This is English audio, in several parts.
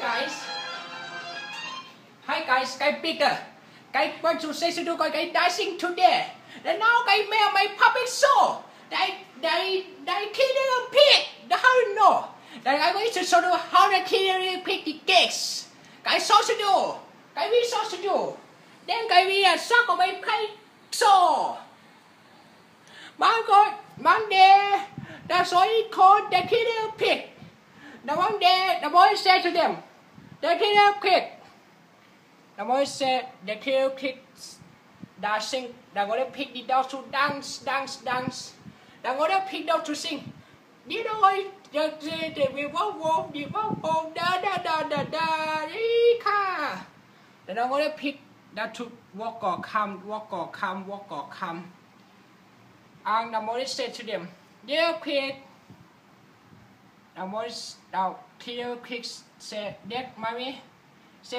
guys. Hi guys, cái Peter. Cái want to say to cái dancing today. And now cái mẹ my puppet show. They they they killing a pig. How you know? I going to show you how they killing a pig the cakes. Cái sao to do? Cái vi sao to do? Then cái vi là sao của my cái show. God, Monday. That's why he called the killing a pig. The one day the boy said to them, The killer pig. The boy said, The killer pigs dancing. The other pig did out to dance, dance, dance. The other pig out to sing. You know what? Just say that we won't walk, we won't walk, da da da da da, Rika. The other pig that to walk or come, walk or come, walk or come. And the boy said to them, Dear pig, I was now clear เซเด็กมามีเซ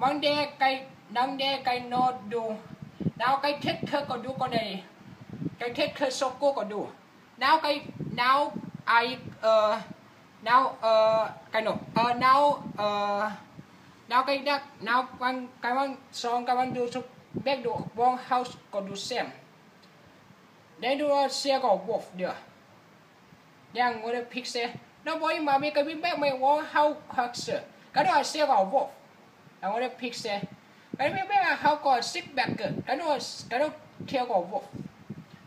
มังเดกไกนังเดกไกโนดดูดาวไกเท็ดเธอก็ดูก็ได้ไกเท็ดเธอโซโกก็ดูดาวไกดาวไอเอ่อดาวเอ่อไกโนเอ่อดาวเอ่อดาวไกดักดาววันไกวันสองไกวันดูสุกเบกดูวองเฮาส์ก็ดูเซมได้ดูเสียก็วอฟเด้อยังว่าเด็กพิกเซ nó với mà mi cái biết bé mày wo hau hoặc sợ cái đó sẽ vào vô là ngồi pick xe cái biết bé là hau còn ship back cơ cái đó cái đó theo vào vô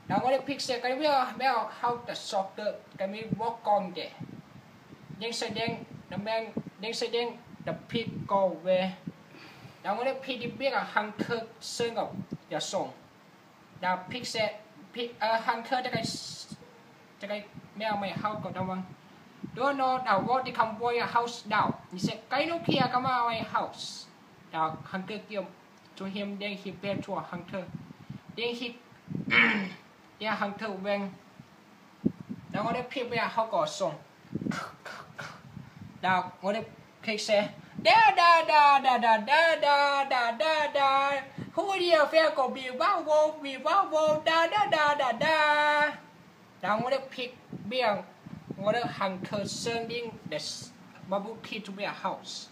là ngồi pick xe cái biết bé là hau the short được cái mi wo con kệ nhưng sẽ đen nó men nhưng sẽ đen the pick go về là ngồi pick đi biết là hăng cơ sơn ngọc giờ song là pick xe pick à hăng cơ cái cái จะไกแมวไม่เข้ากับระวัง cái nó kia cái mà mày house đào hàng cơ kia cho hiểm đen hi bé chùa hàng thơ đen hi ya hàng thơ ven đào ngồi đây phía bên hao cỏ sông đào ngồi đây khách xe da da da da da da da da da da Who đi phía cổ bị bao vô bị bao vô da da da da da đào ngồi đây pick biang ngồi đây hàng thơ sơn điên key to be a house.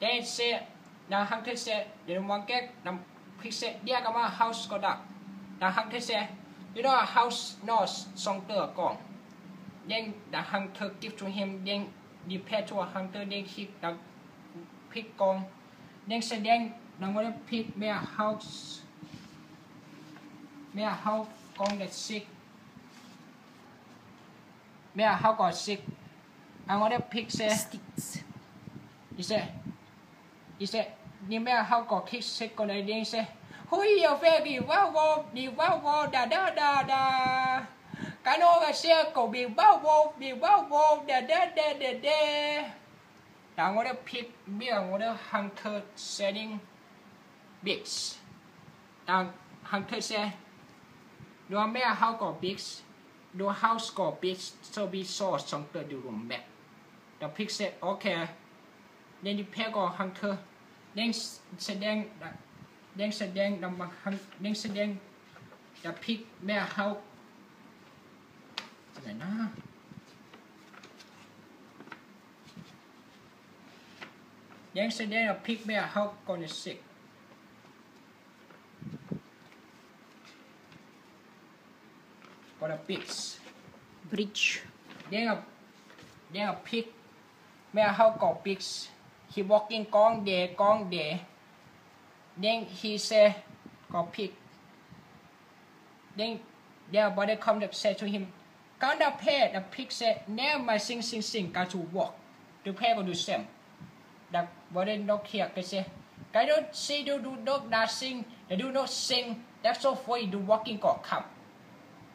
Then say na hàng thơ say để mang cái nằm pick say dia kama house có đặc na hàng thơ say you know a house no song tơ con then the hunter give to him then depend to a hunter then he the pick con. Then say then na ngồi pick me a house me a house con that sick 咩啊？考個 six，啊我啲 pick 先，一些，一些，你咩啊？考個 kick 先，過嚟練先。Who is your favorite? Wow wow, be wow wow, da da da da. Can all the circle be wow wow, be wow wow, da da da da da. Now I'm gonna pick me. I'm gonna hunter setting bigs. Now hunter say, do I make a hunter bigs? Dual score pixel resource สองเกิอยู่รวมแบบ the pixel okay เดนดิเพกอฮังเธอเด้งแสดงเด้งแสดงดำบังฮังเด้งแสดง the พิกแม่เฮาจะไหนนะเด้งแสดง the พิกแม่เฮาก่อนสิ for the pigs. Bridge. There are, there are pig. Where how go pigs. He walking gong there, gong there. Then he say, "Go pig. Then their body come and say to him, Count up here. The pig said, Now my sing sing sing got to walk. The pair will do same. The body knock here, they say, I don't see you do not sing, they do not sing. That's all for you do walking got come.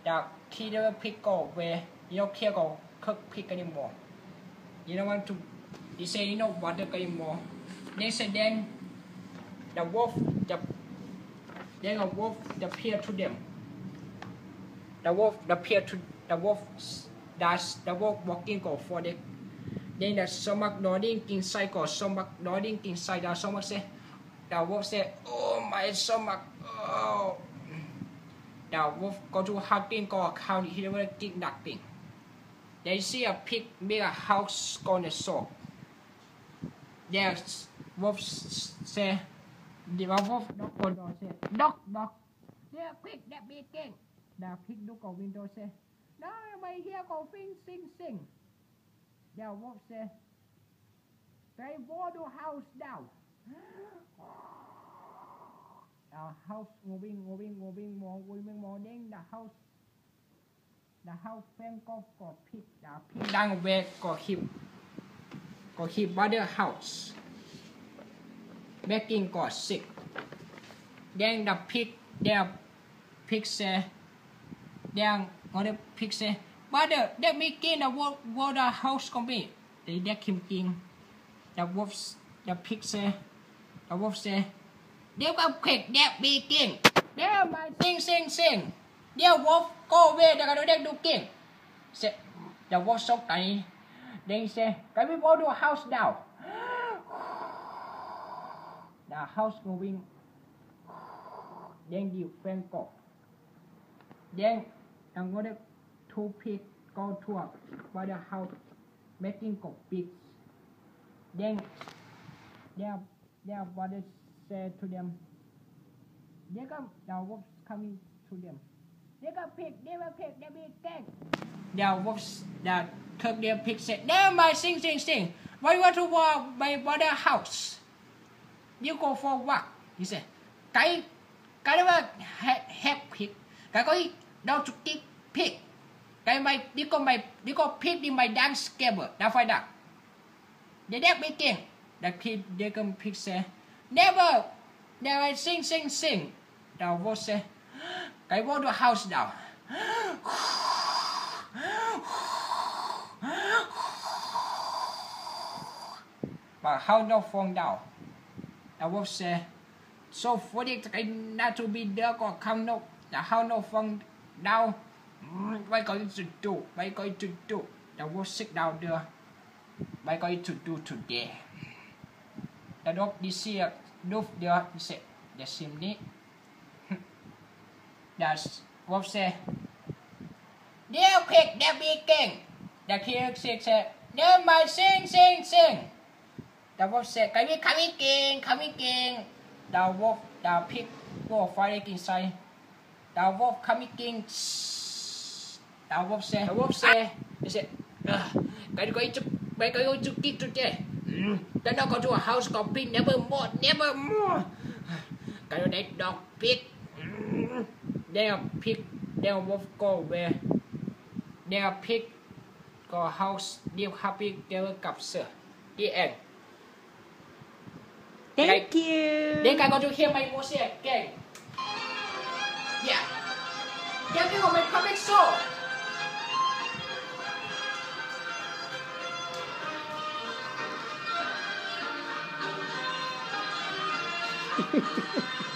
คำ the killer pig where you don't care go cook pig anymore. You don't want to. You say you don't want it anymore. They said then the wolf the then a wolf appear to them. The wolf appear to the wolf that's the wolf walking go for the then the stomach nodding inside go stomach nodding inside the stomach say the wolf say oh my stomach oh the wolf go to hunting go count he never did nothing they see a pig make a house on the soil the wolf say the wolf knock on door say knock knock yeah quick that king the pig look out window say no my here go sing sing sing the wolf say they want to house now the house moving moving moving more moving morning the house the house fan go go pig the pig down where go him go him mother house making God sick. Then the pig, the pig say, then other pig say, Mother, let me gain the what, what the house be. They let him in. The wolf, the pig say, the wolf say, Nếu không quick that be king. Nếu mà sing sing sing. Nếu wolf go away, they're gonna do king. Say, the wolf so tiny. Then he say, Can we to a house now? the house moving then you fan go then another two pig go to a by the house making go then their their brother said to them come the wolves coming to them. Got pig they will pig they will gang the wolves the took their pig said never mind sing sing sing. Why you want to walk my brother house? You go for what? He said, cái cái đó là hẹp pig, cái có đâu chụp cái pig, cái mày đi có mày đi có pig đi mày đang scammer, đã phải đặt. Để đẹp mấy tiền, đã khi cầm pig say, never, never sing sing sing, đầu vô say, cái vô the house nào. But how no fall down? I will say, so for the cái not to be there có không no, là how no phong down. What going to do? What going to do? I will sit down there. What going to do today? The dog this year, dog there, he said, the same need. That's what say. Đeo khịch đeo bị kinh. The kid said, đeo mà sing sing sing. The wolf said, Come here, come here, king, come here, king. The wolf, the pig, wolf fighting inside. The wolf come here, king. The wolf said, the wolf said, he said, Cái going to, cái going to get today. Mm. Then I go to a house called pig, never more, never more. Cái that dog pig. Mm. Then a pig, then a wolf go where? Then a pig go house, live happy, never capture. The end. Thank you. Then I go to hear my music again. Yeah. Thank you for my public show. Bye.